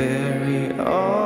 bury all